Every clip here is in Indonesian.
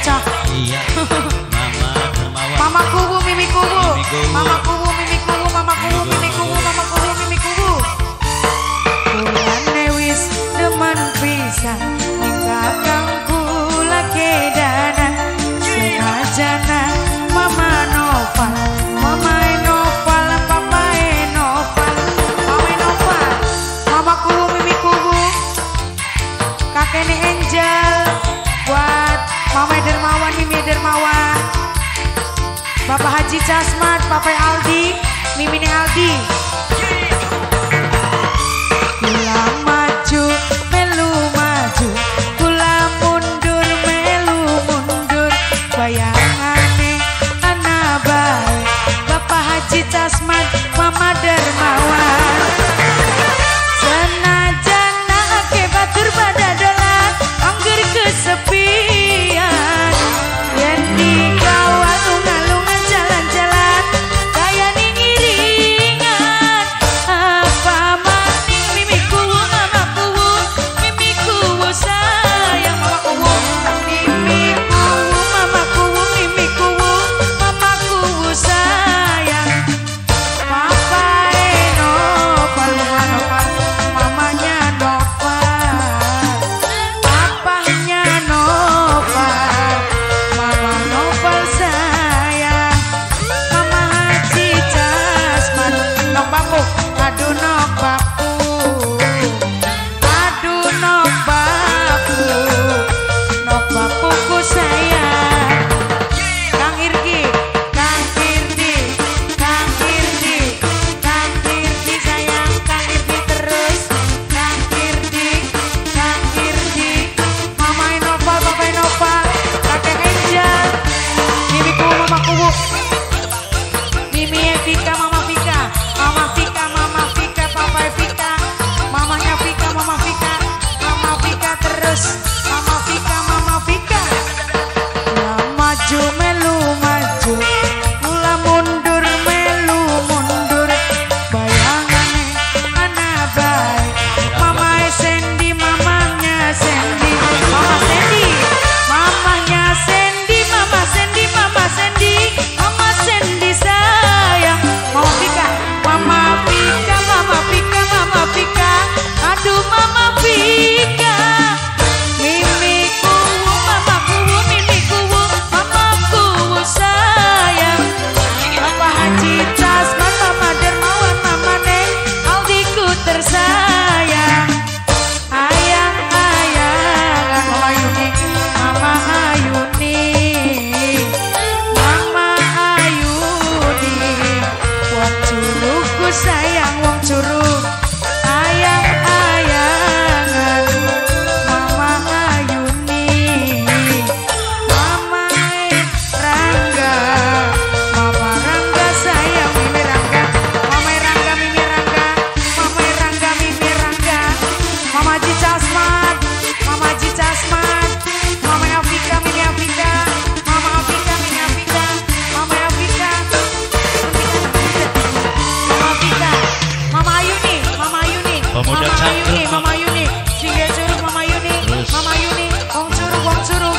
cocok. Iya. Mama Mama mimi kubu. Mimi kubu. Mama kubu. Bapak Haji Jasmat, Bapak Aldi, Mimin Aldi. terza. Pemuda Mama. Yuni, Mama Yuni, Cingga curug Mama Yuni, Mama Yuni, Wong curug, Wong curug.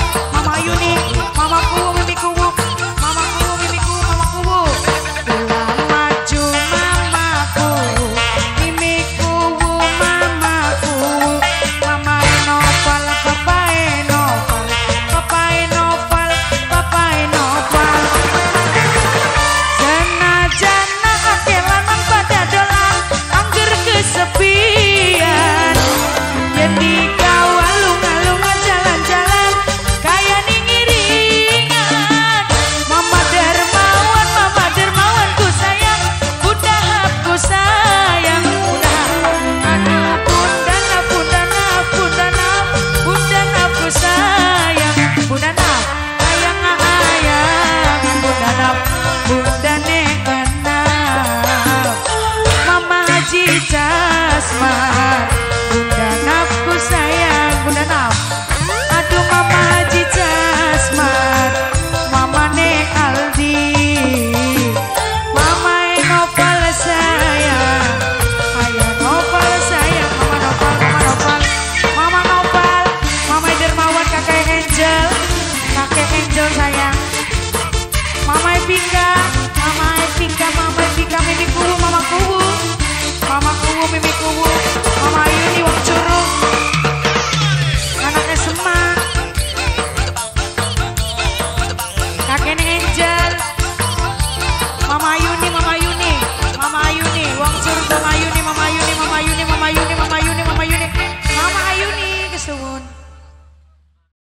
bundane anak Mama Haji Jasmine